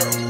Yo.